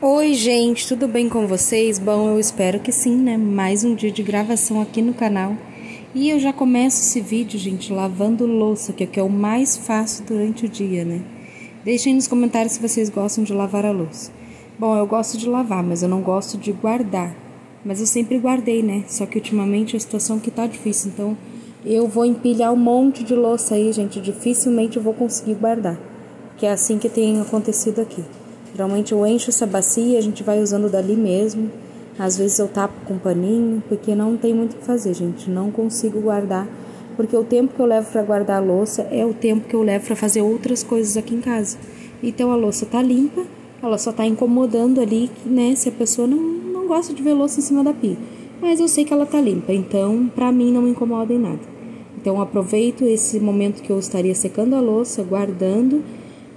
Oi, gente, tudo bem com vocês? Bom, eu espero que sim, né? Mais um dia de gravação aqui no canal. E eu já começo esse vídeo, gente, lavando louça, que é o que eu mais faço durante o dia, né? Deixem nos comentários se vocês gostam de lavar a louça. Bom, eu gosto de lavar, mas eu não gosto de guardar. Mas eu sempre guardei, né? Só que ultimamente a situação que tá difícil, então eu vou empilhar um monte de louça aí, gente. Dificilmente eu vou conseguir guardar. Que é assim que tem acontecido aqui. Geralmente eu encho essa bacia e a gente vai usando dali mesmo. Às vezes eu tapo com paninho, porque não tem muito o que fazer, gente. Não consigo guardar, porque o tempo que eu levo para guardar a louça é o tempo que eu levo para fazer outras coisas aqui em casa. Então a louça tá limpa, ela só tá incomodando ali, né? Se a pessoa não, não gosta de ver louça em cima da pia. Mas eu sei que ela tá limpa, então pra mim não me incomoda em nada. Então aproveito esse momento que eu estaria secando a louça, guardando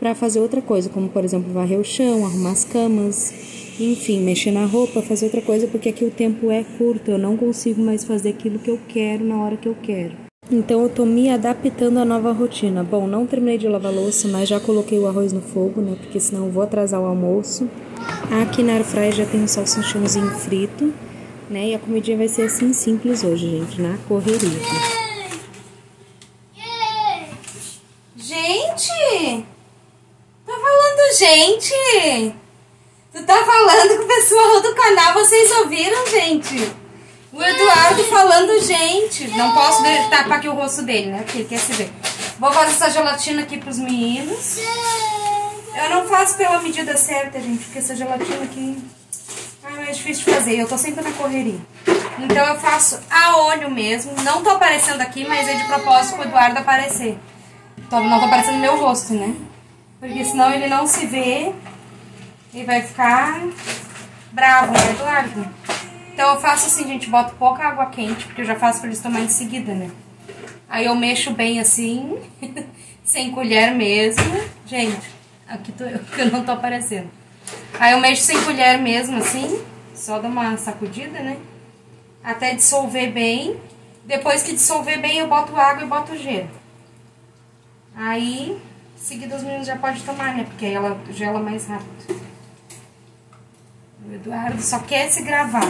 para fazer outra coisa, como por exemplo varrer o chão, arrumar as camas, enfim, mexer na roupa, fazer outra coisa, porque aqui o tempo é curto, eu não consigo mais fazer aquilo que eu quero na hora que eu quero. Então eu tô me adaptando à nova rotina. Bom, não terminei de lavar louça, mas já coloquei o arroz no fogo, né? Porque senão eu vou atrasar o almoço. Aqui na airfryer já tem um salsichãozinho frito, né? E a comidinha vai ser assim simples hoje, gente, na correria. Gente! Gente! Tu tá falando com o pessoal do canal, vocês ouviram, gente? O Eduardo falando, gente. Não posso tapar aqui o rosto dele, né? Porque ele quer se ver. Vou fazer essa gelatina aqui pros meninos. Eu não faço pela medida certa, gente, porque essa gelatina aqui ah, é difícil de fazer. Eu tô sempre na correria. Então eu faço a olho mesmo. Não tô aparecendo aqui, mas é de propósito pro Eduardo aparecer. Não tô aparecendo meu rosto, né? Porque senão ele não se vê e vai ficar bravo, né, Eduardo? Então eu faço assim, gente, boto pouca água quente, porque eu já faço pra eles tomar em seguida, né? Aí eu mexo bem assim, sem colher mesmo. Gente, aqui tô eu, que eu não tô aparecendo. Aí eu mexo sem colher mesmo, assim, só dá uma sacudida, né? Até dissolver bem. Depois que dissolver bem, eu boto água e boto gelo. Aí seguida os meninos já podem tomar, né? Porque aí ela gela mais rápido. O Eduardo só quer se gravar.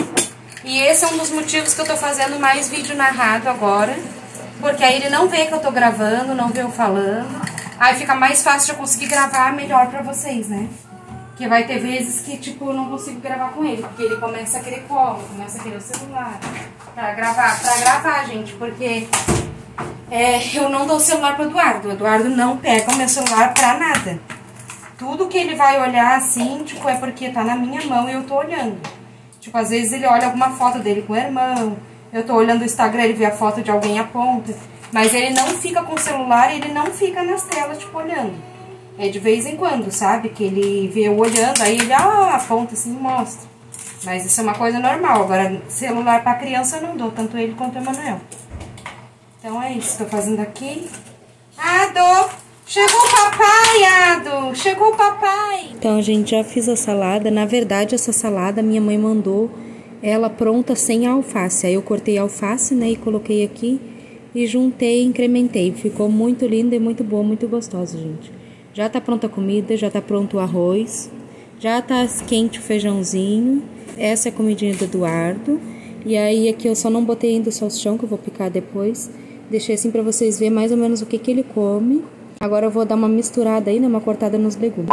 E esse é um dos motivos que eu tô fazendo mais vídeo narrado agora. Porque aí ele não vê que eu tô gravando, não vê eu falando. Aí fica mais fácil de eu conseguir gravar melhor pra vocês, né? Porque vai ter vezes que, tipo, eu não consigo gravar com ele. Porque ele começa a querer colo, começa a querer o celular. Pra gravar, pra gravar, gente. Porque é, eu não dou o celular pro Eduardo. O Eduardo não pega o meu celular pra nada. Tudo que ele vai olhar assim, tipo, é porque tá na minha mão e eu tô olhando. Tipo, às vezes ele olha alguma foto dele com o irmão. Eu tô olhando o Instagram, ele vê a foto de alguém aponta. Mas ele não fica com o celular ele não fica nas telas, tipo, olhando. É de vez em quando, sabe? Que ele vê eu olhando, aí ele ah, aponta assim e mostra. Mas isso é uma coisa normal. Agora, celular pra criança eu não dou, tanto ele quanto o Emanuel. Então é isso, tô fazendo aqui. Ado! Chegou o papai, Ado! Chegou o papai! Então, gente, já fiz a salada. Na verdade, essa salada minha mãe mandou ela pronta sem alface. Aí eu cortei a alface, né, e coloquei aqui e juntei, incrementei. Ficou muito linda e muito boa, muito gostosa, gente. Já tá pronta a comida, já tá pronto o arroz, já tá quente o feijãozinho. Essa é a comidinha do Eduardo. E aí aqui eu só não botei ainda o salsichão, que eu vou picar depois. Deixei assim para vocês verem mais ou menos o que, que ele come. Agora eu vou dar uma misturada aí, né? Uma cortada nos legumes.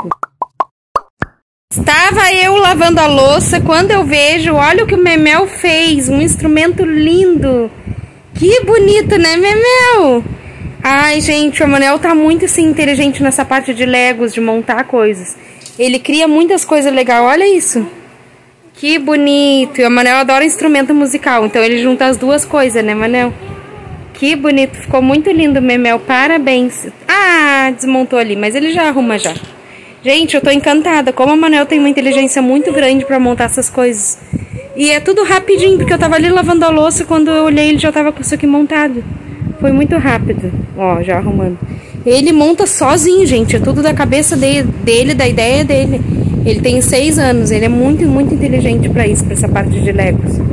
Estava eu lavando a louça quando eu vejo, olha o que o Memel fez, um instrumento lindo. Que bonito, né, Memel? Ai, gente, o Manel tá muito assim inteligente nessa parte de Legos, de montar coisas. Ele cria muitas coisas legais, olha isso. Que bonito. E o Manel adora instrumento musical, então ele junta as duas coisas, né, Manel? Que bonito, ficou muito lindo, Memel, parabéns. Ah, desmontou ali, mas ele já arruma já. Gente, eu tô encantada, como a Manel tem uma inteligência muito grande pra montar essas coisas. E é tudo rapidinho, porque eu tava ali lavando a louça, quando eu olhei ele já tava com isso aqui montado. Foi muito rápido, ó, já arrumando. Ele monta sozinho, gente, é tudo da cabeça dele, dele da ideia dele. Ele tem seis anos, ele é muito, muito inteligente pra isso, pra essa parte de Legos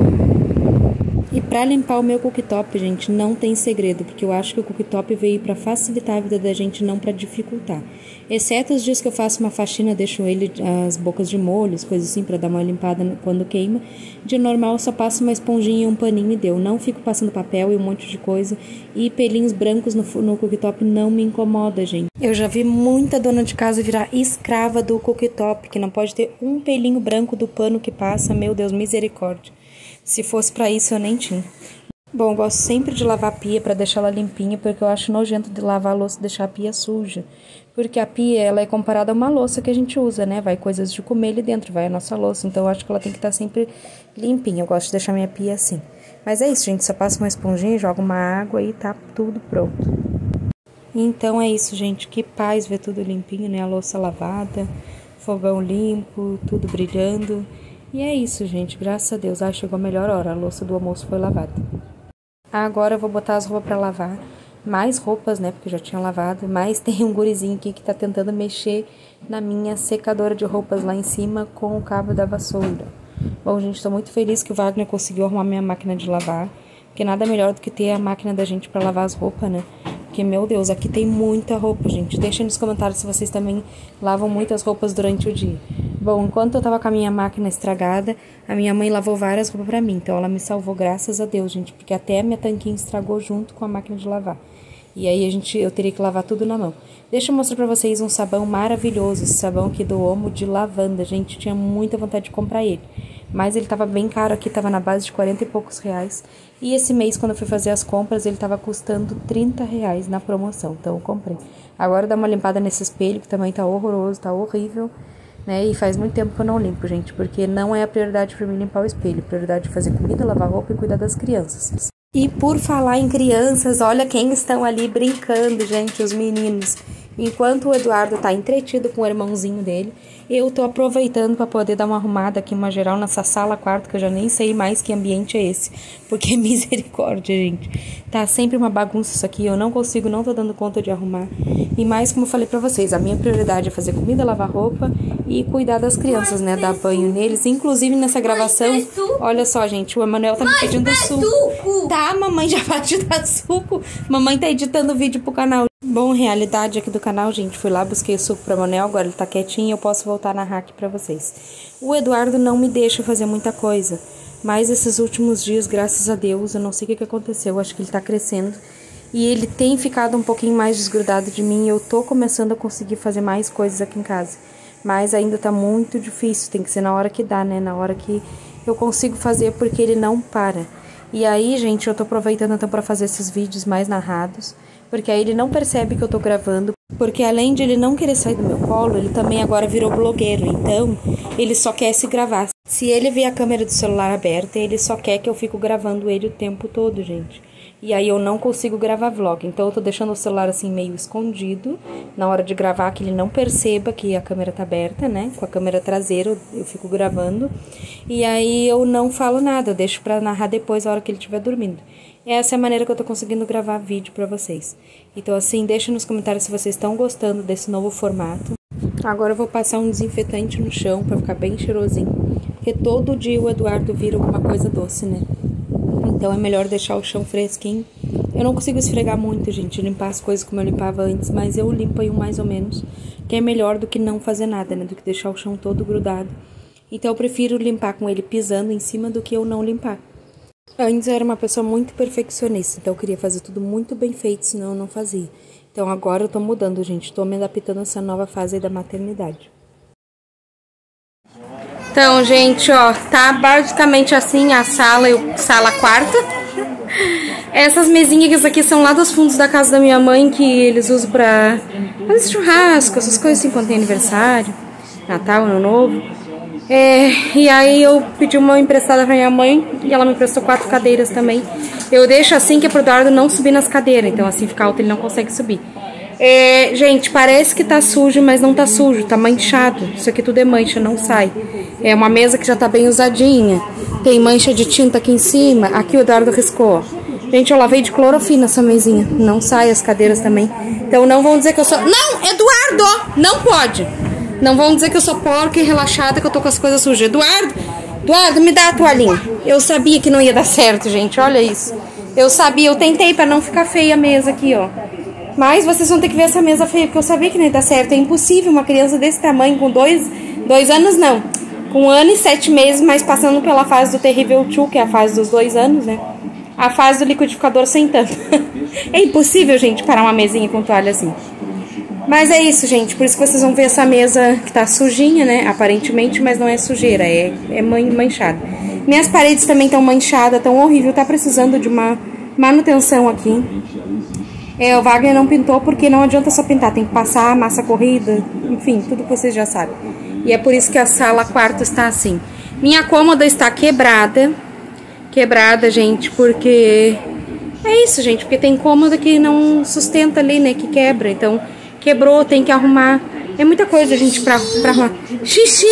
Para limpar o meu cooktop, gente, não tem segredo, porque eu acho que o cooktop veio para facilitar a vida da gente, não para dificultar. Exceto os dias que eu faço uma faxina, deixo ele as bocas de molhos, coisas assim, para dar uma limpada quando queima. De normal, eu só passo uma esponjinha e um paninho e deu. Não fico passando papel e um monte de coisa. E pelinhos brancos no, no cooktop não me incomoda, gente. Eu já vi muita dona de casa virar escrava do cooktop, que não pode ter um pelinho branco do pano que passa. Meu Deus, misericórdia. Se fosse para isso, eu nem tinha. Bom, eu gosto sempre de lavar a pia para deixar ela limpinha, porque eu acho nojento de lavar a louça e deixar a pia suja. Porque a pia, ela é comparada a uma louça que a gente usa, né? Vai coisas de comer ali dentro, vai a nossa louça. Então, eu acho que ela tem que estar tá sempre limpinha. Eu gosto de deixar minha pia assim. Mas é isso, gente. Só passa uma esponjinha, joga uma água e tá tudo pronto. Então, é isso, gente. Que paz ver tudo limpinho, né? A louça lavada, fogão limpo, tudo brilhando. E é isso, gente. Graças a Deus. Ah, chegou a melhor hora. A louça do almoço foi lavada. Agora eu vou botar as roupas para lavar. Mais roupas, né? Porque já tinha lavado. Mas tem um gurizinho aqui que tá tentando mexer na minha secadora de roupas lá em cima com o cabo da vassoura. Bom, gente, tô muito feliz que o Wagner conseguiu arrumar minha máquina de lavar. Porque nada melhor do que ter a máquina da gente para lavar as roupas, né? Porque, meu Deus, aqui tem muita roupa, gente. Deixem nos comentários se vocês também lavam muitas roupas durante o dia. Bom, enquanto eu tava com a minha máquina estragada, a minha mãe lavou várias roupas para mim. Então ela me salvou, graças a Deus, gente, porque até a minha tanquinha estragou junto com a máquina de lavar. E aí a gente, eu teria que lavar tudo na mão. Deixa eu mostrar para vocês um sabão maravilhoso, esse sabão aqui do Omo de lavanda. Gente, tinha muita vontade de comprar ele. Mas ele tava bem caro aqui, tava na base de 40 e poucos reais. E esse mês, quando eu fui fazer as compras, ele tava custando 30 reais na promoção. Então eu comprei. Agora dá uma limpada nesse espelho, que também tá horroroso, tá horrível né? E faz muito tempo que eu não limpo, gente, porque não é a prioridade para mim limpar o espelho. A prioridade é fazer comida, lavar roupa e cuidar das crianças. E por falar em crianças, olha quem estão ali brincando, gente, os meninos. Enquanto o Eduardo tá entretido com o irmãozinho dele, eu tô aproveitando para poder dar uma arrumada aqui, uma geral nessa sala quarto, que eu já nem sei mais que ambiente é esse. Porque misericórdia, gente. Tá sempre uma bagunça isso aqui, eu não consigo, não tô dando conta de arrumar. E mais, como eu falei para vocês, a minha prioridade é fazer comida, lavar roupa e cuidar das crianças, né? Dar banho neles. Inclusive nessa gravação, olha só, gente, o Emanuel tá me pedindo suco. Tá, mamãe já vai te dar suco. Mamãe tá editando vídeo pro canal. Bom, realidade aqui do canal, gente, fui lá, busquei o suco pra Manel, agora ele tá quietinho eu posso voltar na hack pra vocês. O Eduardo não me deixa fazer muita coisa, mas esses últimos dias, graças a Deus, eu não sei o que, que aconteceu, acho que ele tá crescendo. E ele tem ficado um pouquinho mais desgrudado de mim e eu tô começando a conseguir fazer mais coisas aqui em casa. Mas ainda tá muito difícil, tem que ser na hora que dá, né? Na hora que eu consigo fazer porque ele não para. E aí, gente, eu tô aproveitando então para fazer esses vídeos mais narrados porque aí ele não percebe que eu tô gravando, porque além de ele não querer sair do meu colo, ele também agora virou blogueiro, então ele só quer se gravar. Se ele vê a câmera do celular aberta, ele só quer que eu fico gravando ele o tempo todo, gente. E aí eu não consigo gravar vlog. Então eu tô deixando o celular assim meio escondido na hora de gravar, que ele não perceba que a câmera tá aberta, né? Com a câmera traseira eu fico gravando. E aí eu não falo nada, eu deixo para narrar depois a hora que ele estiver dormindo. Essa é a maneira que eu tô conseguindo gravar vídeo para vocês. Então assim, deixa nos comentários se vocês estão gostando desse novo formato. Agora eu vou passar um desinfetante no chão para ficar bem cheirosinho, porque todo dia o Eduardo vira alguma coisa doce, né? Então é melhor deixar o chão fresquinho. Eu não consigo esfregar muito, gente, limpar as coisas como eu limpava antes, mas eu limpo aí um mais ou menos, que é melhor do que não fazer nada, né? Do que deixar o chão todo grudado. Então eu prefiro limpar com ele pisando em cima do que eu não limpar. Antes eu era uma pessoa muito perfeccionista, então eu queria fazer tudo muito bem feito, senão eu não fazia. Então agora eu tô mudando, gente, tô me adaptando a essa nova fase da maternidade. Então, gente, ó, tá basicamente assim a sala e sala quarta. Essas mesinhas aqui são lá dos fundos da casa da minha mãe, que eles usam pra fazer churrasco, essas coisas assim, quando tem aniversário, Natal, Ano Novo. É, e aí eu pedi uma emprestada pra minha mãe e ela me emprestou quatro cadeiras também. Eu deixo assim que é pro Eduardo não subir nas cadeiras, então assim fica alto ele não consegue subir. É, gente, parece que tá sujo, mas não tá sujo, tá manchado. Isso aqui tudo é mancha, não sai. É uma mesa que já tá bem usadinha. Tem mancha de tinta aqui em cima. Aqui o Eduardo riscou. Gente, eu lavei de clorofina essa mesinha. Não sai as cadeiras também. Então não vão dizer que eu sou. Não, Eduardo! Não pode! Não vão dizer que eu sou porca e relaxada, que eu tô com as coisas sujas. Eduardo, Eduardo, me dá a toalhinha. Eu sabia que não ia dar certo, gente. Olha isso. Eu sabia, eu tentei para não ficar feia a mesa aqui, ó. Mas vocês vão ter que ver essa mesa feia, porque eu sabia que não ia dar certo. É impossível uma criança desse tamanho, com dois, dois anos, não. Com um ano e sete meses, mas passando pela fase do terrível tio, que é a fase dos dois anos, né? A fase do liquidificador sentando. é impossível, gente, parar uma mesinha com toalha assim. Mas é isso, gente. Por isso que vocês vão ver essa mesa que tá sujinha, né? Aparentemente, mas não é sujeira, é, é manchada. Minhas paredes também estão manchadas, tão horrível. Tá precisando de uma manutenção aqui. É, o Wagner não pintou porque não adianta só pintar, tem que passar massa corrida, enfim, tudo que vocês já sabem. E é por isso que a sala quarto está assim. Minha cômoda está quebrada. Quebrada, gente, porque é isso, gente, porque tem cômoda que não sustenta ali, né, que quebra. Então, quebrou, tem que arrumar. É muita coisa, gente, pra, pra arrumar. Xixi!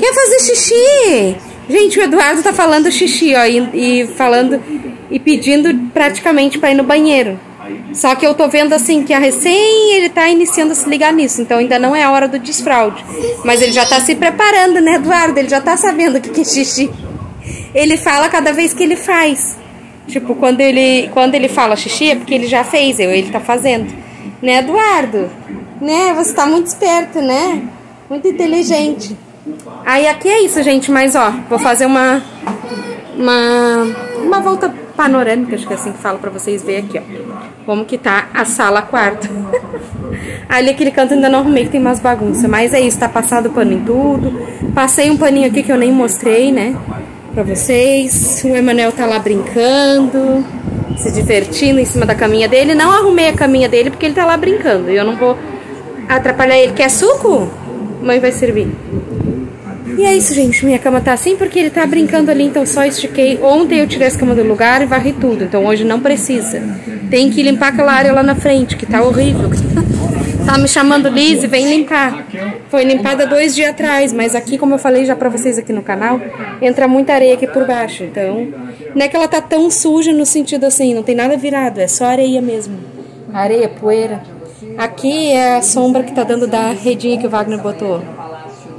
Quer fazer xixi? Gente, o Eduardo tá falando xixi, ó, e, e falando e pedindo praticamente para ir no banheiro. Só que eu tô vendo assim que a recém ele tá iniciando a se ligar nisso, então ainda não é a hora do desfraude. Mas ele já tá se preparando, né, Eduardo? Ele já tá sabendo o que, que é xixi. Ele fala cada vez que ele faz. Tipo, quando ele, quando ele fala xixi é porque ele já fez, ou ele tá fazendo. Né, Eduardo? Né? Você tá muito esperto, né? Muito inteligente. Aí aqui é isso, gente, mas ó, vou fazer uma uma uma volta panorâmica, acho que é assim que falo para vocês verem aqui, ó. Como que tá a sala quarto. Ali aquele canto ainda não arrumei, que tem umas bagunças, mas é isso, tá passado pano em tudo. Passei um paninho aqui que eu nem mostrei, né, pra vocês. O Emanuel tá lá brincando se divertindo em cima da caminha dele. Não arrumei a caminha dele porque ele tá lá brincando. E eu não vou atrapalhar ele. Quer suco? Mãe vai servir. E é isso, gente. Minha cama tá assim porque ele tá brincando ali, então só estiquei. Ontem eu tirei essa cama do lugar e varri tudo, então hoje não precisa. Tem que limpar aquela área lá na frente, que tá horrível. tá me chamando Liz, vem limpar. Foi limpada dois dias atrás, mas aqui, como eu falei já pra vocês aqui no canal, entra muita areia aqui por baixo, então não é que ela tá tão suja no sentido assim, não tem nada virado, é só areia mesmo. Areia, poeira. Aqui é a sombra que tá dando da redinha que o Wagner botou.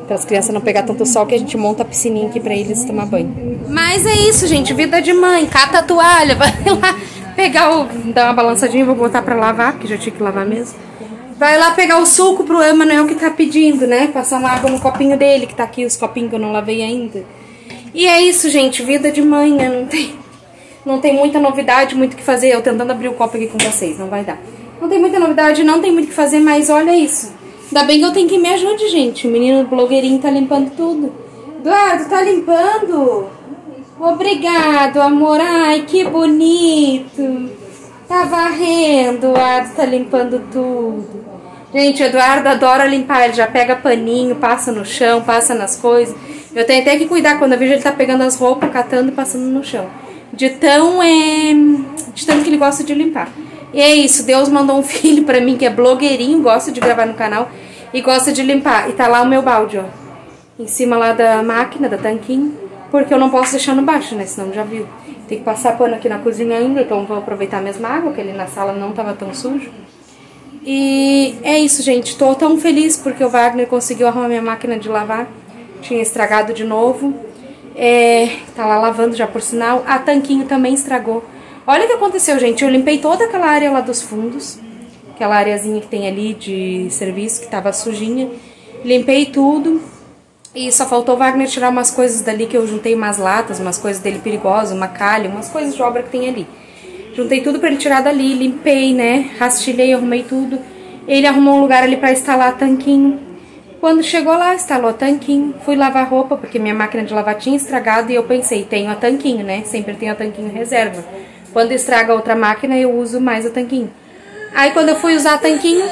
Para as crianças não pegar tanto sol que a gente monta a piscininha aqui para eles tomar banho. Mas é isso, gente, vida de mãe, cata a toalha, vai lá pegar o... dar uma balançadinha, vou botar para lavar, que já tinha que lavar mesmo. Vai lá pegar o suco pro Emanuel que tá pedindo, né? Passar uma água no copinho dele, que tá aqui os copinhos que eu não lavei ainda. E é isso, gente. Vida de mãe, né? Não tem, não tem muita novidade, muito o que fazer. Eu tentando abrir o copo aqui com vocês, não vai dar. Não tem muita novidade, não tem muito o que fazer, mas olha isso. Ainda bem que eu tenho que me ajude, gente. O menino blogueirinho tá limpando tudo. Eduardo, tá limpando? Obrigado, amor. Ai, que bonito. Tá varrendo, Eduardo tá limpando tudo. Gente, o Eduardo adora limpar. Ele já pega paninho, passa no chão, passa nas coisas. Eu tenho até que cuidar quando eu vejo ele tá pegando as roupas, catando e passando no chão. De tão, é, de tanto que ele gosta de limpar. E é isso, Deus mandou um filho pra mim que é blogueirinho, gosta de gravar no canal e gosta de limpar. E tá lá o meu balde, ó. Em cima lá da máquina, da tanquinho. Porque eu não posso deixar no baixo, né? Senão já viu. Tem que passar pano aqui na cozinha ainda, então vou aproveitar a mesma água, que ali na sala não tava tão sujo. E é isso, gente. Tô tão feliz porque o Wagner conseguiu arrumar minha máquina de lavar tinha estragado de novo. É, tá lá lavando já por sinal. A tanquinho também estragou. Olha o que aconteceu, gente. Eu limpei toda aquela área lá dos fundos. Aquela areazinha que tem ali de serviço, que tava sujinha. Limpei tudo. E só faltou o Wagner tirar umas coisas dali que eu juntei umas latas, umas coisas dele perigosas, uma calha, umas coisas de obra que tem ali. Juntei tudo para ele tirar dali, limpei, né? Rastilhei, arrumei tudo. Ele arrumou um lugar ali para instalar tanquinho. Quando chegou lá, instalou tanquinho, fui lavar roupa, porque minha máquina de lavar tinha estragado e eu pensei, tenho a tanquinho, né? Sempre tenho a tanquinho reserva. Quando estraga outra máquina, eu uso mais a tanquinho. Aí quando eu fui usar a tanquinho,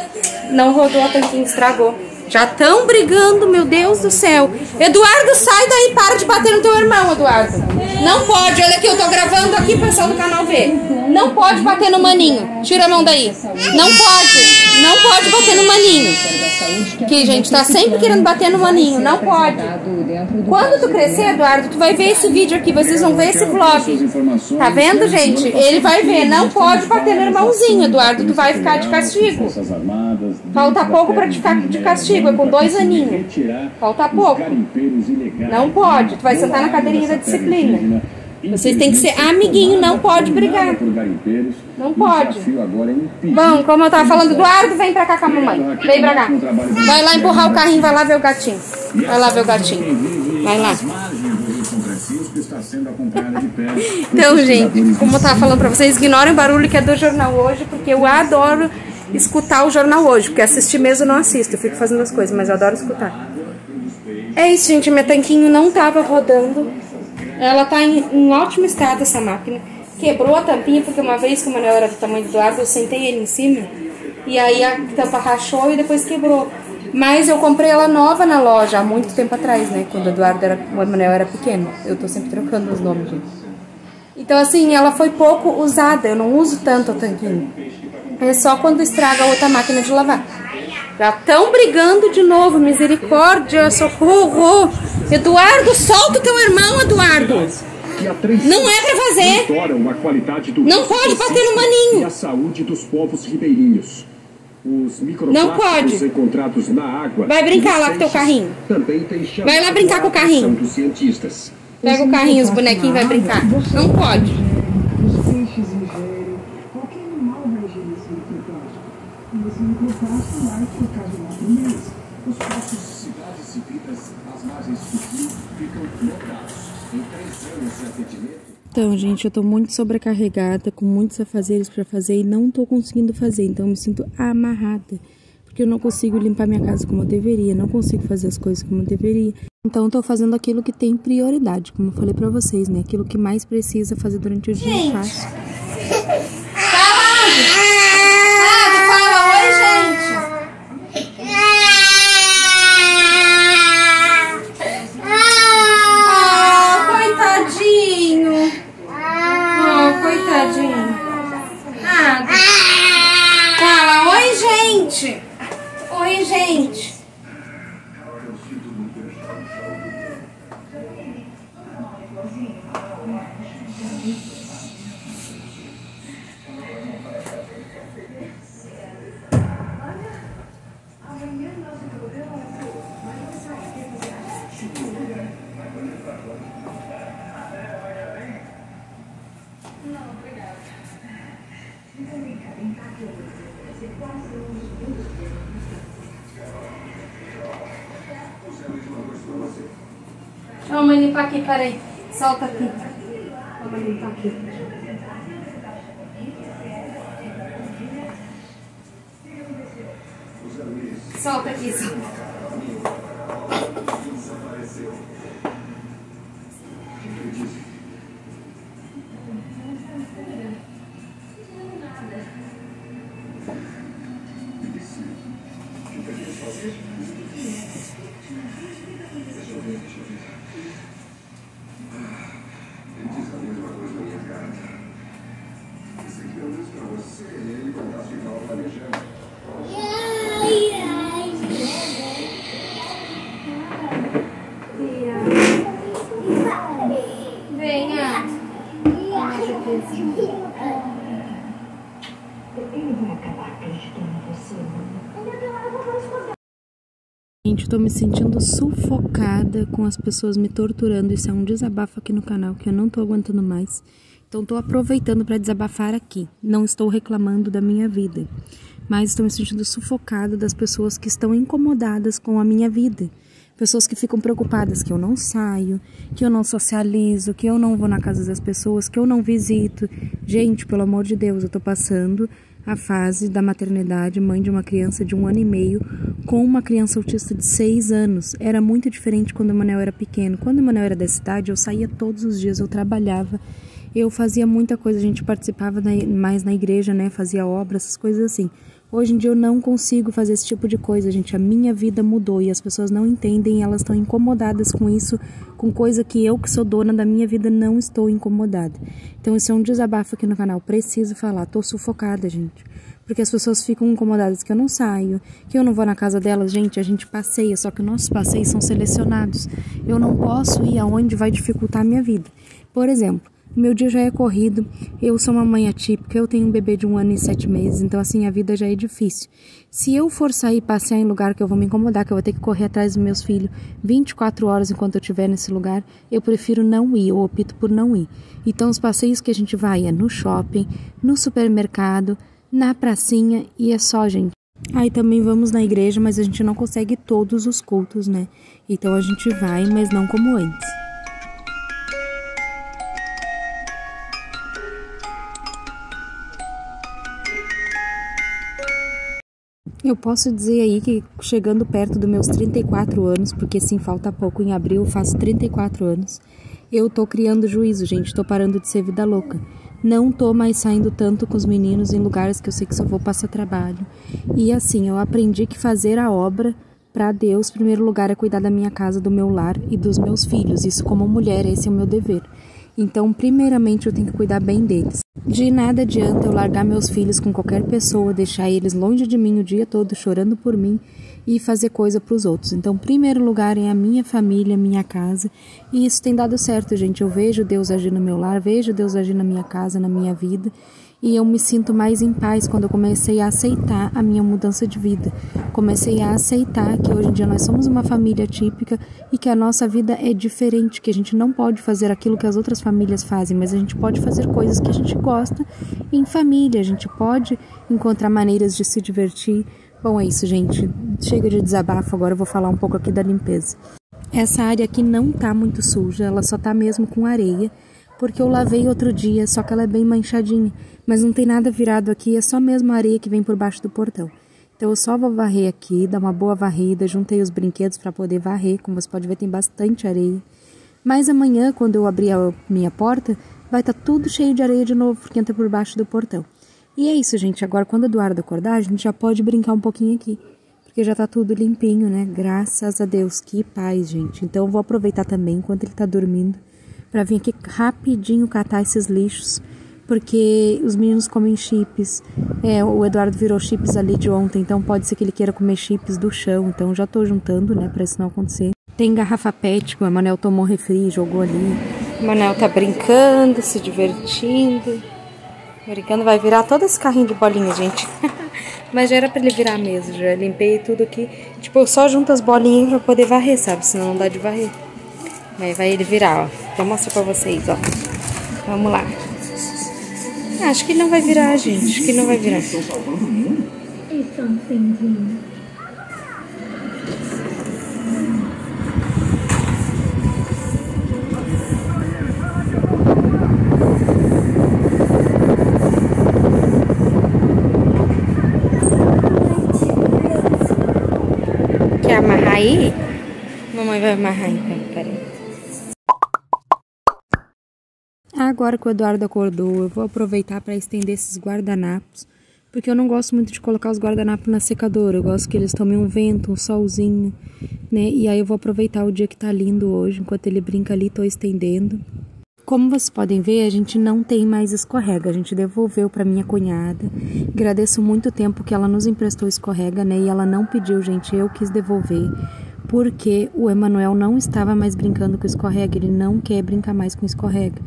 não rodou a tanquinho, estragou. Já estão brigando, meu Deus do céu. Eduardo, sai daí, para de bater no teu irmão, Eduardo. Não pode, olha aqui, eu tô gravando aqui, pessoal do canal ver. Não pode bater no maninho. Tira a mão daí. Não pode. Não pode bater no maninho. Que, gente, tá sempre querendo bater no maninho. Não pode. Quando tu crescer, Eduardo, tu vai ver esse vídeo aqui. Vocês vão ver esse vlog. Tá vendo, gente? Ele vai ver. Não pode bater no irmãozinho, Eduardo. Tu vai ficar de castigo. Falta pouco pra te ficar de castigo. É com dois aninhos. Falta pouco. Não pode. Tu vai sentar na cadeirinha da disciplina. Vocês têm que ser amiguinho, não pode brigar. Não pode. Bom, como eu tava falando, Eduardo, vem pra cá com a mamãe. Vem pra cá. Vai lá empurrar o carrinho, vai lá ver o gatinho. Vai lá ver o gatinho. Vai lá. Então, gente, como eu tava falando pra vocês, ignorem o barulho que é do jornal hoje, porque eu adoro escutar o jornal hoje, porque assistir mesmo eu não assisto, eu fico fazendo as coisas, mas eu adoro escutar. É isso, gente, meu tanquinho não tava rodando. Ela tá em, em ótimo estado, essa máquina. Quebrou a tampinha, porque uma vez que o Manuel era do tamanho do Eduardo, eu sentei ele em cima. E aí a tampa rachou e depois quebrou. Mas eu comprei ela nova na loja há muito tempo atrás, né? Quando o Eduardo era, o Manuel era pequeno. Eu tô sempre trocando os nomes, gente. Então, assim, ela foi pouco usada. Eu não uso tanto o tanquinho. É só quando estraga a outra máquina de lavar. Já estão brigando de novo. Misericórdia, socorro. Eduardo, solta o teu irmão, Eduardo. Não é pra fazer. Não pode bater no maninho. A saúde dos povos ribeirinhos. Os Não pode. encontrados na água. Vai brincar lá com teu carrinho. Vai lá brincar com o carrinho. Pega o carrinho, os bonequinhos vai brincar. Não pode. Os peixes ingerem, qualquer animal vai ingerir esse microplástico. E esse microplástico vai ocasionar doenças. Os postos de cidades e vidas, as margens do rio, ficam lotados. Em três anos de atendimento, Então, gente, eu tô muito sobrecarregada, com muitos afazeres pra fazer e não tô conseguindo fazer. Então, eu me sinto amarrada, porque eu não consigo limpar minha casa como eu deveria, não consigo fazer as coisas como eu deveria. Então, eu tô fazendo aquilo que tem prioridade, como eu falei pra vocês, né? Aquilo que mais precisa fazer durante o dia, eu faço. Solta aqui. Vamos limpar aqui. Solta aqui, solta. Gente, eu tô me sentindo sufocada com as pessoas me torturando. Isso é um desabafo aqui no canal que eu não tô aguentando mais. Então, tô aproveitando para desabafar aqui. Não estou reclamando da minha vida, mas estou me sentindo sufocada das pessoas que estão incomodadas com a minha vida. Pessoas que ficam preocupadas que eu não saio, que eu não socializo, que eu não vou na casa das pessoas, que eu não visito. Gente, pelo amor de Deus, eu tô passando a fase da maternidade, mãe de uma criança de um ano e meio, com uma criança autista de seis anos. Era muito diferente quando o Manel era pequeno. Quando o Manel era dessa idade, eu saía todos os dias, eu trabalhava, eu fazia muita coisa, a gente participava mais na igreja, né? Fazia obras, essas coisas assim. Hoje em dia eu não consigo fazer esse tipo de coisa, gente. A minha vida mudou e as pessoas não entendem, elas estão incomodadas com isso, com coisa que eu, que sou dona da minha vida, não estou incomodada. Então, isso é um desabafo aqui no canal. Preciso falar, tô sufocada, gente. Porque as pessoas ficam incomodadas que eu não saio, que eu não vou na casa delas. Gente, a gente passeia, só que nossos passeios são selecionados. Eu não posso ir aonde vai dificultar a minha vida. Por exemplo, meu dia já é corrido, eu sou uma mãe atípica, eu tenho um bebê de um ano e sete meses, então assim a vida já é difícil. Se eu for sair passear em lugar que eu vou me incomodar, que eu vou ter que correr atrás dos meus filhos 24 horas enquanto eu estiver nesse lugar, eu prefiro não ir, eu opto por não ir. Então os passeios que a gente vai é no shopping, no supermercado, na pracinha e é só, gente. Aí também vamos na igreja, mas a gente não consegue todos os cultos, né? Então a gente vai, mas não como antes. Eu posso dizer aí que chegando perto dos meus 34 anos, porque sim, falta pouco, em abril faço 34 anos, eu tô criando juízo, gente, tô parando de ser vida louca. Não tô mais saindo tanto com os meninos em lugares que eu sei que só vou passar trabalho. E assim, eu aprendi que fazer a obra para Deus, primeiro lugar, é cuidar da minha casa, do meu lar e dos meus filhos. Isso como mulher, esse é o meu dever. Então, primeiramente, eu tenho que cuidar bem deles. De nada adianta eu largar meus filhos com qualquer pessoa, deixar eles longe de mim o dia todo chorando por mim e fazer coisa para os outros. Então, primeiro lugar é a minha família, minha casa. E isso tem dado certo, gente. Eu vejo Deus agir no meu lar, vejo Deus agir na minha casa, na minha vida e eu me sinto mais em paz quando eu comecei a aceitar a minha mudança de vida. Comecei a aceitar que hoje em dia nós somos uma família típica e que a nossa vida é diferente, que a gente não pode fazer aquilo que as outras famílias fazem, mas a gente pode fazer coisas que a gente gosta em família, a gente pode encontrar maneiras de se divertir. Bom, é isso, gente. Chega de desabafo, agora eu vou falar um pouco aqui da limpeza. Essa área aqui não tá muito suja, ela só tá mesmo com areia porque eu lavei outro dia, só que ela é bem manchadinha, mas não tem nada virado aqui, é só mesmo a areia que vem por baixo do portão. Então eu só vou varrer aqui, dar uma boa varrida, juntei os brinquedos para poder varrer, como você pode ver tem bastante areia. Mas amanhã, quando eu abrir a minha porta, vai estar tá tudo cheio de areia de novo, porque entra por baixo do portão. E é isso, gente. Agora, quando o Eduardo acordar, a gente já pode brincar um pouquinho aqui. Porque já tá tudo limpinho, né? Graças a Deus. Que paz, gente. Então, eu vou aproveitar também, enquanto ele tá dormindo, para vir aqui rapidinho catar esses lixos, porque os meninos comem chips. É, o Eduardo virou chips ali de ontem, então pode ser que ele queira comer chips do chão. Então já tô juntando, né, para isso não acontecer. Tem garrafa PET o Emanuel tomou refri, jogou ali. O Emanuel tá brincando, se divertindo. Brincando, vai virar todo esse carrinho de bolinha, gente. Mas já era pra ele virar mesmo, já limpei tudo aqui. Tipo, eu só junto as bolinhas pra poder varrer, sabe? Senão não dá de varrer. Vai, vai ele virar, ó. Vou mostrar pra vocês, ó. Vamos lá. Ah, acho que não vai virar, gente. Acho que não vai virar. Quer amarrar aí? Mamãe vai amarrar então, Agora que o Eduardo acordou, eu vou aproveitar para estender esses guardanapos, porque eu não gosto muito de colocar os guardanapos na secadora. Eu gosto que eles tomem um vento, um solzinho, né? E aí eu vou aproveitar o dia que tá lindo hoje, enquanto ele brinca ali, tô estendendo. Como vocês podem ver, a gente não tem mais escorrega, a gente devolveu para minha cunhada. Agradeço muito o tempo que ela nos emprestou escorrega, né? E ela não pediu, gente, eu quis devolver porque o Emanuel não estava mais brincando com escorrega, ele não quer brincar mais com escorrega.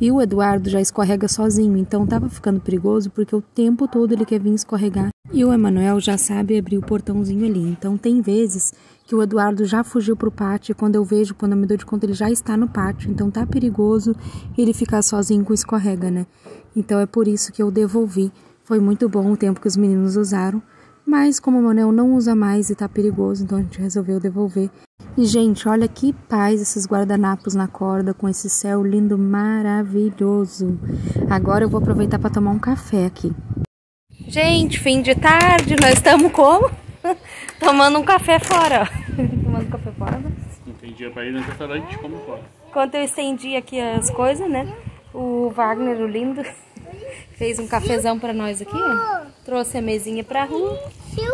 E o Eduardo já escorrega sozinho, então estava ficando perigoso porque o tempo todo ele quer vir escorregar. E o Emanuel já sabe abrir o portãozinho ali. Então tem vezes que o Eduardo já fugiu para o pátio quando eu vejo, quando eu me dou de conta, ele já está no pátio. Então tá perigoso ele ficar sozinho com escorrega, né? Então é por isso que eu devolvi. Foi muito bom o tempo que os meninos usaram mas como o Manel não usa mais e tá perigoso, então a gente resolveu devolver. E, gente, olha que paz esses guardanapos na corda com esse céu lindo, maravilhoso. Agora eu vou aproveitar para tomar um café aqui. Gente, fim de tarde, nós estamos como? Tomando um café fora, ó. Tomando café fora. Não tem dia pra ir no restaurante, como fora. Enquanto eu estendi aqui as coisas, né? O Wagner, o lindo, Fez um cafezão pra nós aqui, ó. Trouxe a mesinha pra rua.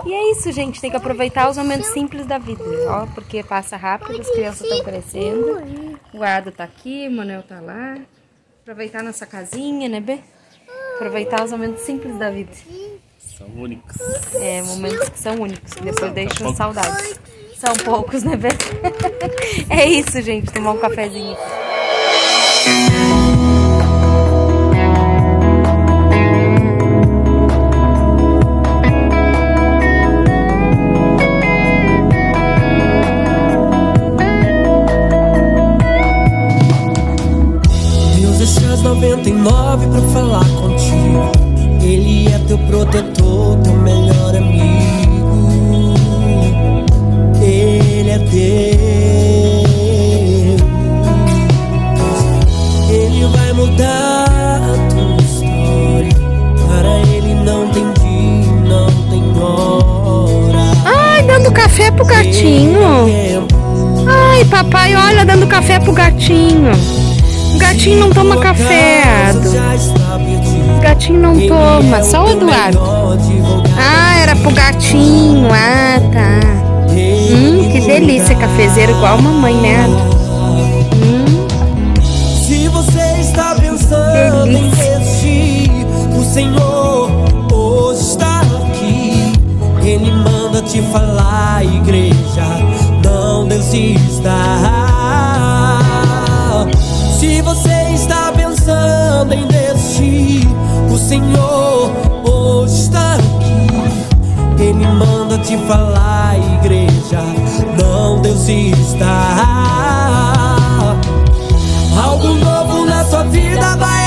E é isso, gente. Tem que aproveitar os momentos simples da vida, ó. Porque passa rápido, as crianças estão crescendo. O Ado tá aqui, o Manuel tá lá. Aproveitar nossa casinha, né, Bê? Aproveitar os momentos simples da vida. São únicos. É, momentos que são únicos, que depois deixam saudades. São poucos, né, Bê? É isso, gente. Tomar um cafezinho. Deus mudar a tua história. Para ele não tem dia, não tem hora. Ai, dando café pro gatinho. Tempo Ai, papai, olha, dando café pro gatinho. O gatinho não toma café. O gatinho não toma, só o Eduardo. Ah, era pro gatinho. Ah, tá. Hum, que delícia, cafezeiro igual a mamãe, né, Pensando em desistir, O Senhor hoje está aqui. Ele manda te falar, igreja. Não desista. Se você está pensando em desistir, o Senhor hoje está aqui. Ele manda te falar, igreja. Não desista. Algo novo na sua vida vai